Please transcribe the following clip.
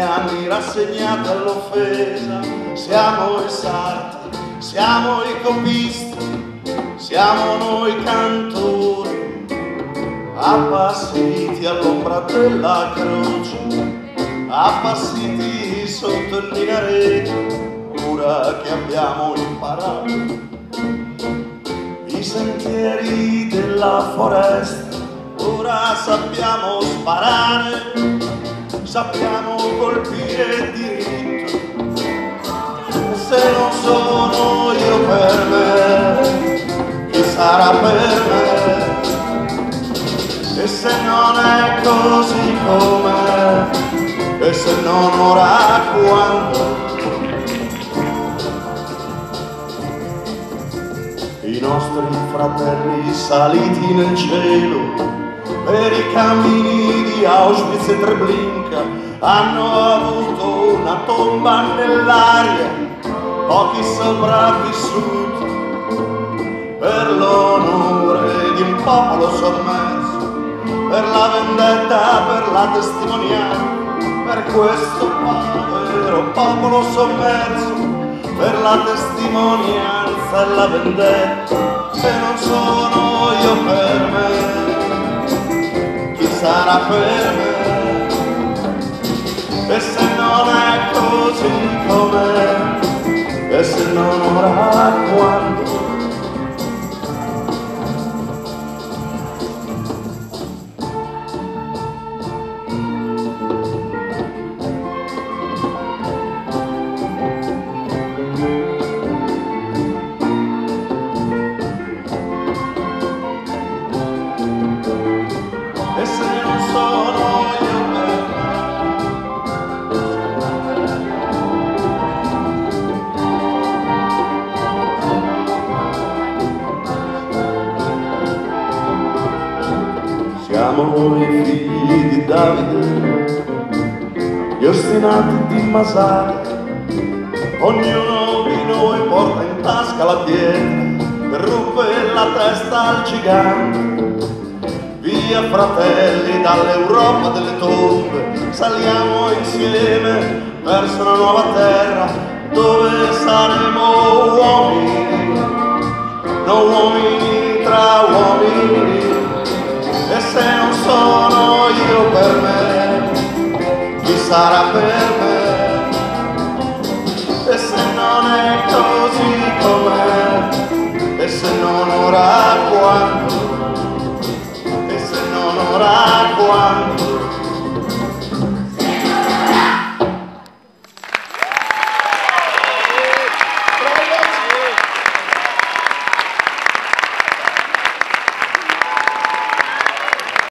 siamo i rassegnati all'offesa, siamo i sarti, siamo i copisti, siamo noi cantori, appassiti all'ombra della croce, appassiti sotto il minareto, ora che abbiamo imparato. I sentieri della foresta, ora sappiamo sparare sappiamo colpire diritto. Se non sono io per me, chi sarà per me? E se non è così com'è, e se non ora quando? I nostri fratelli saliti nel cielo per i cammini Auschwitz e Treblinka hanno avuto una tomba nell'aria, pochi sopravvissuti per l'onore di un popolo sommerso, per la vendetta, per la testimonianza, per questo povero popolo sommerso, per la testimonianza e la vendetta, sarà per me e se non è così com'è e i figli di Davide, gli ostinati di Masada, ognuno di noi porta in tasca la pietra per ruppe la testa al gigante. Via fratelli dall'Europa delle tombe, saliamo insieme verso una nuova terra dove saremo uomini, non uomini se non sono io per me, chi sarà per me? E se non è così com'è, e se non ora quando,